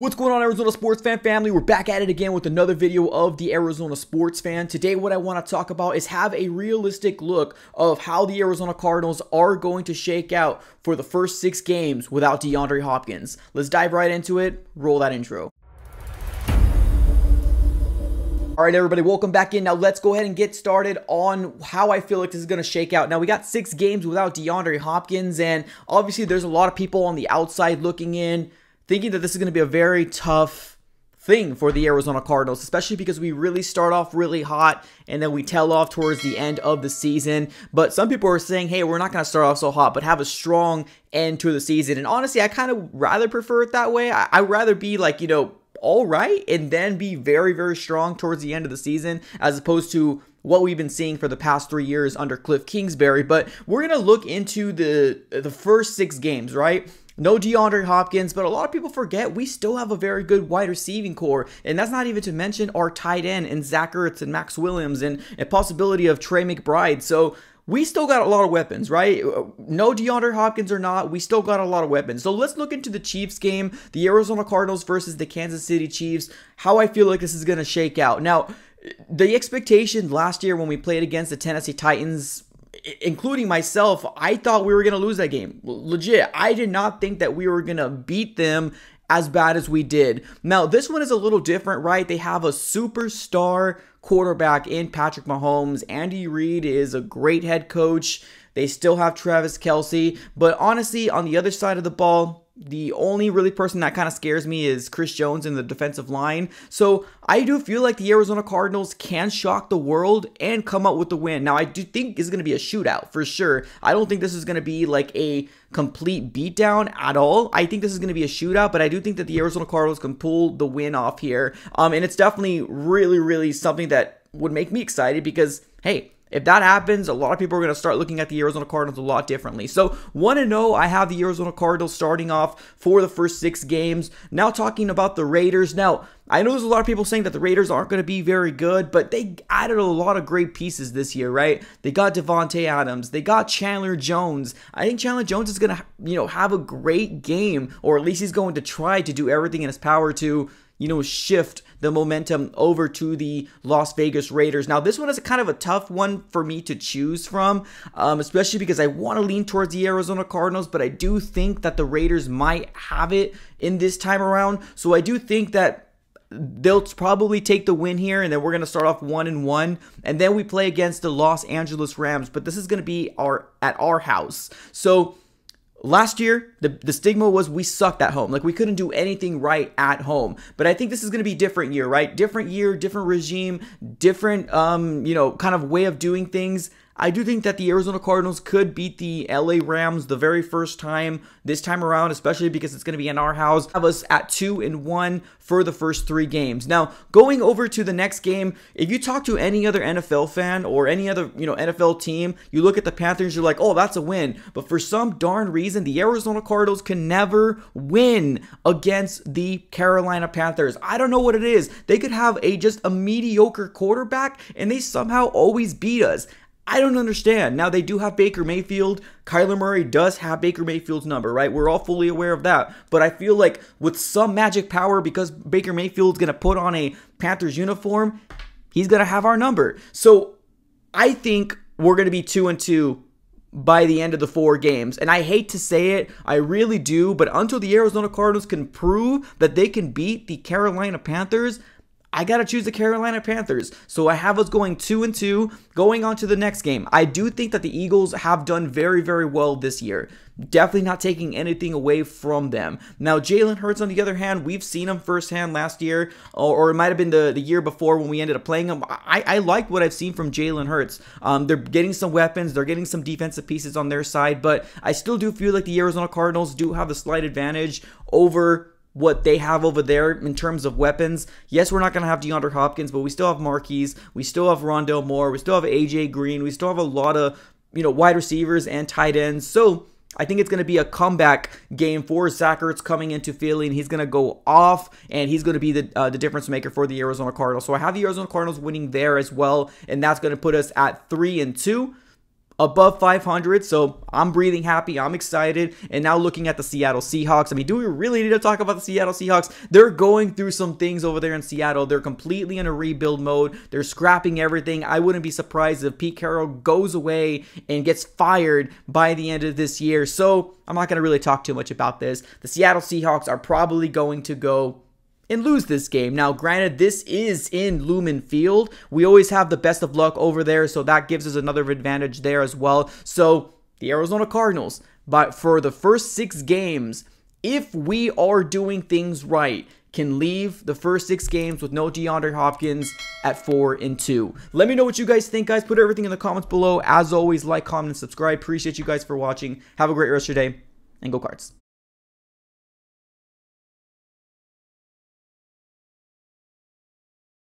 What's going on, Arizona sports fan family? We're back at it again with another video of the Arizona sports fan. Today, what I want to talk about is have a realistic look of how the Arizona Cardinals are going to shake out for the first six games without DeAndre Hopkins. Let's dive right into it. Roll that intro. All right, everybody, welcome back in. Now, let's go ahead and get started on how I feel like this is going to shake out. Now, we got six games without DeAndre Hopkins, and obviously, there's a lot of people on the outside looking in thinking that this is going to be a very tough thing for the Arizona Cardinals, especially because we really start off really hot and then we tail off towards the end of the season. But some people are saying, hey, we're not going to start off so hot, but have a strong end to the season. And honestly, I kind of rather prefer it that way. I- I'd rather be like, you know, all right and then be very, very strong towards the end of the season as opposed to what we've been seeing for the past three years under Cliff Kingsbury. But we're gonna look into the the first six games, right? No DeAndre Hopkins, but a lot of people forget we still have a very good wide receiving corps. And that's not even to mention our tight end and Zach Ertz and Maxx Williams and a possibility of Trey McBride. So we still got a lot of weapons, right? No DeAndre Hopkins or not, we still got a lot of weapons. So let's look into the Chiefs game, the Arizona Cardinals versus the Kansas City Chiefs, how I feel like this is going to shake out. Now, the expectation last year when we played against the Tennessee Titans including myself, I thought we were going to lose that game. Legit. I did not think that we were going to beat them as bad as we did. Now, this one is a little different, right? They have a superstar quarterback in Patrick Mahomes. Andy Reid is a great head coach. They still have Travis Kelce. But honestly, on the other side of the ball, the only really person that kind of scares me is Chris Jones in the defensive line. So I do feel like the Arizona Cardinals can shock the world and come out with the win. Now I do think it's going to be a shootout for sure. I don't think this is going to be like a complete beatdown at all. I think this is going to be a shootout, but I do think that the Arizona Cardinals can pull the win off here. Um, and it's definitely really, really something that would make me excited because hey, if that happens, a lot of people are going to start looking at the Arizona Cardinals a lot differently. So, 1 0, I have the Arizona Cardinals starting off for the first six games. Now, talking about the Raiders. Now, I know there's a lot of people saying that the Raiders aren't going to be very good, but they added a lot of great pieces this year, right? They got Davante Adams, they got Chandler Jones. I think Chandler Jones is going to, you know, have a great game, or at least he's going to try to do everything in his power to you know, shift the momentum over to the Las Vegas Raiders. Now, this one is a kind of a tough one for me to choose from, um, especially because I want to lean towards the Arizona Cardinals, but I do think that the Raiders might have it in this time around. So I do think that they'll probably take the win here and then we're going to start off 1 and 1 and then we play against the Los Angeles Rams but this is going to be our at our house. So Last year, the, the stigma was we sucked at home. Like we couldn't do anything right at home. But I think this is going to be different year, right? Different year, different regime, different, um, you know, kind of way of doing things. I do think that the Arizona Cardinals could beat the LA Rams the very first time this time around, especially because it's going to be in our house. Have us at two and one for the first three games. Now, going over to the next game, if you talk to any other NFL fan or any other you know NFL team, you look at the Panthers, you're like, oh, that's a win. But for some darn reason, the Arizona Cardinals can never win against the Carolina Panthers. I don't know what it is. They could have a just a mediocre quarterback, and they somehow always beat us. I don't understand. Now they do have Baker Mayfield. Kyler Murray does have Baker Mayfield's number, right? We're all fully aware of that. But I feel like with some magic power, because Baker Mayfield's gonna put on a Panthers uniform, he's gonna have our number. So I think we're gonna be two and two by the end of the four games. And I hate to say it, I really do, but until the Arizona Cardinals can prove that they can beat the Carolina Panthers, I got to choose the Carolina Panthers. So I have us going 2 and 2 going on to the next game. I do think that the Eagles have done very very well this year. Definitely not taking anything away from them. Now Jalen Hurts on the other hand, we've seen him firsthand last year or, it might have been the, the year before when we ended up playing him. I, I like what I've seen from Jalen Hurts. Um, they're getting some weapons, they're getting some defensive pieces on their side, but I still do feel like the Arizona Cardinals do have a slight advantage over what they have over there in terms of weapons. Yes, we're not going to have DeAndre Hopkins, but we still have Marquise. We still have Rondale Moore. We still have AJ Green. We still have a lot of, you know, wide receivers and tight ends. So I think it's going to be a comeback game for Zach Ertz coming into Philly, and he's going to go off, and he's going to be the uh, the difference maker for the Arizona Cardinals. So I have the Arizona Cardinals winning there as well, and that's going to put us at three and two above 500. So I'm breathing happy. I'm excited. And now looking at the Seattle Seahawks. I mean, do we really need to talk about the Seattle Seahawks? They're going through some things over there in Seattle. They're completely in a rebuild mode. They're scrapping everything. I wouldn't be surprised if Pete Carroll goes away and gets fired by the end of this year. So I'm not going to really talk too much about this. The Seattle Seahawks are probably going to go and lose this game. Now, granted, this is in Lumen Field. We always have the best of luck over there, so that gives us another advantage there as well. So, the Arizona Cardinals, but for the first six games, if we are doing things right, can leave the first six games with no DeAndre Hopkins at four and two. Let me know what you guys think, guys. Put everything in the comments below. As always, like, comment, and subscribe. Appreciate you guys for watching. Have a great rest of your day, and go cards.